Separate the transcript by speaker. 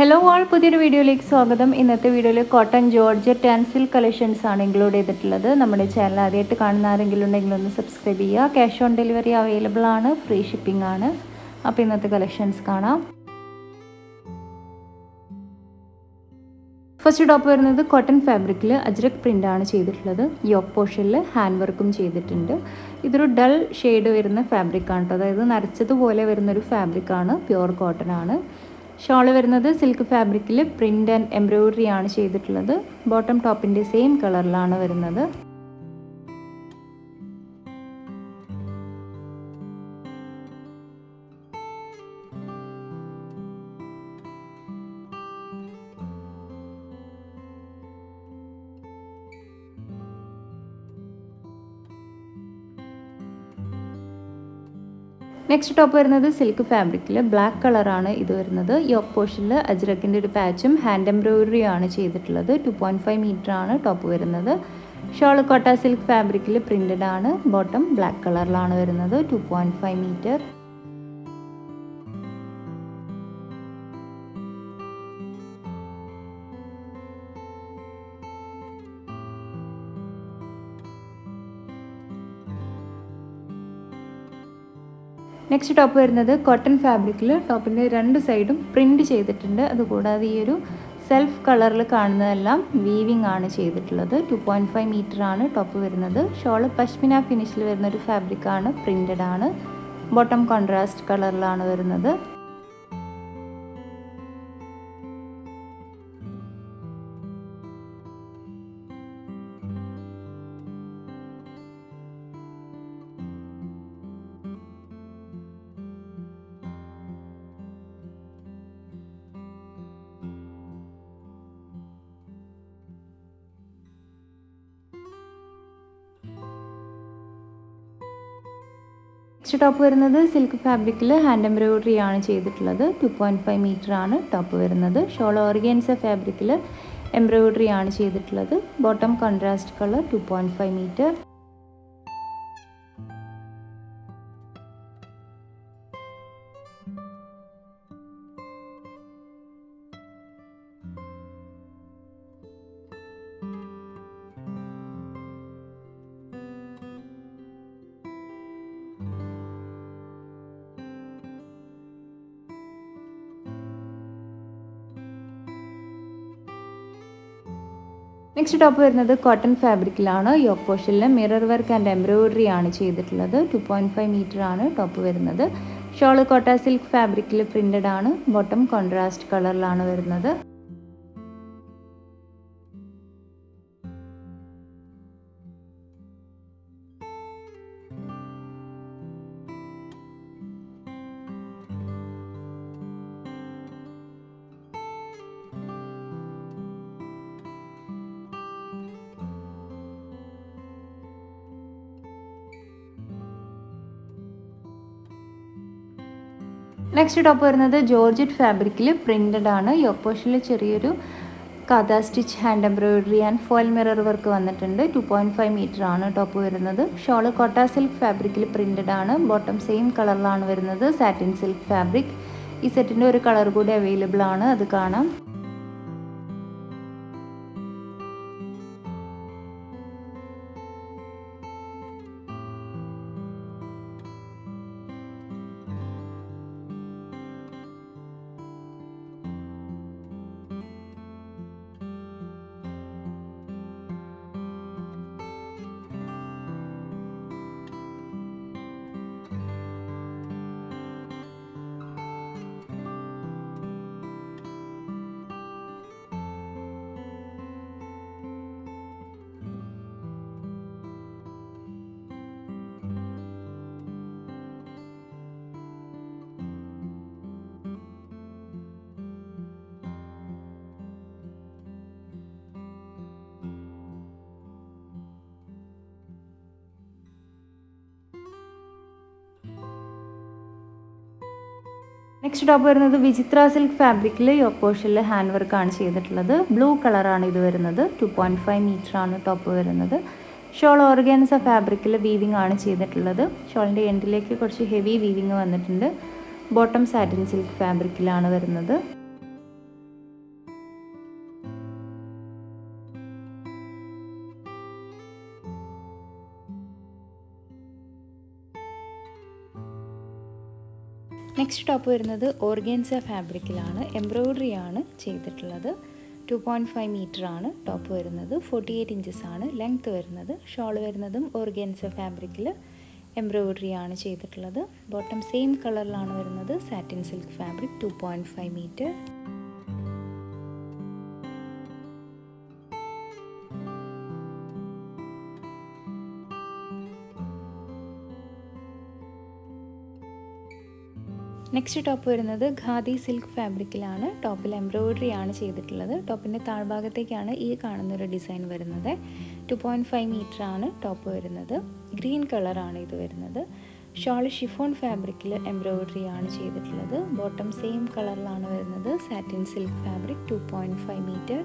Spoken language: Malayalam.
Speaker 1: ഹലോ ആൾ പുതിയൊരു വീഡിയോയിലേക്ക് സ്വാഗതം. ഇന്നത്തെ വീഡിയോയിൽ കോട്ടൺ ജോർജറ്റ് ടെൻസിൽ കളക്ഷൻസ് ആണ് ഇൻക്ലൂഡ് ചെയ്തിട്ടുള്ളത്. നമ്മുടെ ചാനൽ ആദ്യമായിട്ട് കാണുന്ന ആരെങ്കിലും ഉണ്ടെങ്കിൽ ഒന്ന് സബ്സ്ക്രൈബ് ചെയ്യുക. ക്യാഷ് ഓൺ ഡെലിവറി അവൈലബിൾ ആണ് ഫ്രീ ഷിപ്പിംഗ് ആണ്. അപ്പോൾ ഇന്നത്തെ കളക്ഷൻസ് കാണാം. ഫസ്റ്റ് ടോപ്പ് വരുന്നത് കോട്ടൺ ഫാബ്രിക്കിൽ അജ്രക് ആണ് ചെയ്തിട്ടുള്ളത്. യോക്ക് പോർഷനിൽ ഹാൻഡ് വർക്കും ചെയ്തിട്ടുണ്ട്. ഇതൊരു ഡൾ ഷെയ്ഡ് വരുന്ന ഫാബ്രിക്കാണ് കേട്ടോ അതായത് നരച്ചതുപോലെ വരുന്നൊരു ഫാബ്രിക്കാണ് പ്യുവർ കോട്ടൺ ആണ്. ഷോൾ വരുന്നത് സിൽക്ക് ഫാബ്രിക്കിൽ പ്രിന്റ് ആൻഡ് എംബ്രോയിഡറി ആണ് ചെയ്തിട്ടുള്ളത്. ബോട്ടം ടോപ്പിന്റെ സെയിം കളറിലാണ് വരുന്നത്. നെക്സ്റ്റ് ടോപ്പ് വരുന്നത് സിൽക്ക് ഫാബ്രിക്കിൽ ബ്ലാക്ക് കളറാണ് ഇത് വരുന്നത്. യോക്ക് പോർഷനിൽ അജ്രക്കിന്റെ ഒരു പാച്ചും ഹാൻഡ് എംബ്രോയിഡറി ആണ് ചെയ്തിട്ടുള്ളത്. ടു പോയിന്റ് ഫൈവ് മീറ്റർ ആണ് ടോപ്പ് വരുന്നത്. ഷോൾ കോട്ട സിൽക്ക് ഫാബ്രിക്കിൽ പ്രിന്റഡ് ആണ്. ബോട്ടം ബ്ലാക്ക് കളറിലാണ് വരുന്നത്. Two point five metre next top വരുന്നത് കോട്ടൺ ഫാബ്രിക്കിൽ ടോപ്പിന്റെ രണ്ട് സൈഡും പ്രിന്റ് ചെയ്തിട്ടുണ്ട്. അതുകൂടാതെ ഈ ഒരു സെൽഫ് കളറിൽ കാണുന്നതെല്ലാം വീവിംഗ് ആണ് ചെയ്തിട്ടുള്ളത്. ടു പോയിന്റ് ഫൈവ് മീറ്റർ ആണ് ടോപ്പ് വരുന്നത്. ഷോൾ പശ്മിന ഫിനിഷിൽ വരുന്ന ഒരു ഫാബ്രിക്കാണ് പ്രിന്റഡ് ആണ്. ബോട്ടം കോൺട്രാസ്റ്റ് കളറിലാണ് വരുന്നത്. നെക്സ്റ്റ് ടോപ്പ് വരുന്നത് സിൽക്ക് ഫാബ്രിക്കിൽ ഹാൻഡ് എംബ്രോയിഡറി ആണ് ചെയ്തിട്ടുള്ളത്. ടു പോയിന്റ് ഫൈവ് മീറ്റർ ആണ് ടോപ്പ് വരുന്നത്. ഷോൾ ഓർഗൻസ ഫാബ്രിക്കിൽ എംബ്രോയിഡറി ആണ് ചെയ്തിട്ടുള്ളത്. Bottom contrast colour two point five metre next top വരുന്നത് കോട്ടൺ ഫാബ്രിക്കിലാണ് യോക്ക് പോർഷനിൽ മിറർ വർക്ക് ആൻഡ് എംബ്രോയിഡറി ആണ് ചെയ്തിട്ടുള്ളത്. ടു പോയിന്റ് ഫൈവ് മീറ്റർ ആണ് ടോപ്പ് വരുന്നത്. ഷോൾ കോട്ട സിൽക്ക് ഫാബ്രിക്കിൽ പ്രിന്റഡ് ആണ്. ബോട്ടം കോൺട്രാസ്റ്റ് കളറിലാണ് വരുന്നത്. നെക്സ്റ്റ് ടോപ്പ് വരുന്നത് ജോർജറ്റ് ഫാബ്രിക്കിൽ പ്രിന്റഡ് ആണ്. യോക്ക് പോർഷനിൽ ചെറിയൊരു katha stitch hand embroidery and foil mirror work വന്നിട്ടുണ്ട്. ടു പോയിന്റ് ഫൈവ് മീറ്റർ ആണ് ടോപ്പ് വരുന്നത്. ഷോൾ കോട്ട സിൽക്ക് ഫാബ്രിക്കിൽ പ്രിന്റഡ് ആണ്. ബോട്ടം സെയിം കളറിലാണ് വരുന്നത്. സാറ്റിൻ സിൽക്ക് ഫാബ്രിക് ഈ സെറ്റിന്റെ ഒരു കളർ കൂടി അവൈലബിൾ ആണ്. അത് കാണാം. നെക്സ്റ്റ് ടോപ്പ് വരുന്നത് വിചിത്ര സിൽക്ക് ഫാബ്രിക്കിൽ യോക്ക് ഹാൻഡ് വർക്ക് ആണ് ചെയ്തിട്ടുള്ളത്. ബ്ലൂ കളറാണ് ഇത് വരുന്നത്. ടു പോയിന്റ് ഫൈവ് മീറ്റർ ആണ് ടോപ്പ് വരുന്നത്. ഷോൾ ഓർഗാൻസ ഫാബ്രിക്കിൽ വീവിംഗ് ആണ് ചെയ്തിട്ടുള്ളത്. ഷോളിന്റെ എൻഡിലേക്ക് കുറച്ച് ഹെവി വീവിങ് വന്നിട്ടുണ്ട്. ബോട്ടം സാറ്റിൻ സിൽക്ക് ഫാബ്രിക്കിലാണ് വരുന്നത്. നെക്സ്റ്റ് ടോപ്പ് വരുന്നത് ഓർഗൻസ ഫാബ്രിക്കിലാണ്. എംബ്രോയ്ഡറി ആണ് ചെയ്തിട്ടുള്ളത്. ടു പോയിന്റ് ഫൈവ് മീറ്റർ ആണ് ടോപ്പ് വരുന്നത്. ഫോർട്ടി എയ്റ്റ് ഇഞ്ചസ് ആണ് ലെങ്ത്ത് വരുന്നത്. ഷോൾ വരുന്നതും ഓർഗൻസ ഫാബ്രിക്കിൽ എംബ്രോയ്ഡറി ആണ് ചെയ്തിട്ടുള്ളത് ബോട്ടം സെയിം കളറിലാണ് വരുന്നത്. Satin silk fabric two point five metre next top വരുന്നത് ഖാദി സിൽക്ക് ഫാബ്രിക്കിലാണ് ടോപ്പിൽ എംബ്രോയ്ഡറി ആണ് ചെയ്തിട്ടുള്ളത്. ടോപ്പിന്റെ താഴ്ഭാഗത്തേക്കാണ് ഈ കാണുന്നൊരു ഡിസൈൻ വരുന്നത്. ടു പോയിന്റ് ഫൈവ് മീറ്റർ ആണ് ടോപ്പ് വരുന്നത്. ഗ്രീൻ കളറാണ് ഇത് വരുന്നത്. ഷോൾ ഷിഫോൺ ഫാബ്രിക്കിൽ എംബ്രോയ്ഡറി ആണ് ചെയ്തിട്ടുള്ളത്. ബോട്ടം സെയിം കളറിലാണ് വരുന്നത്. Satin silk fabric two point five metre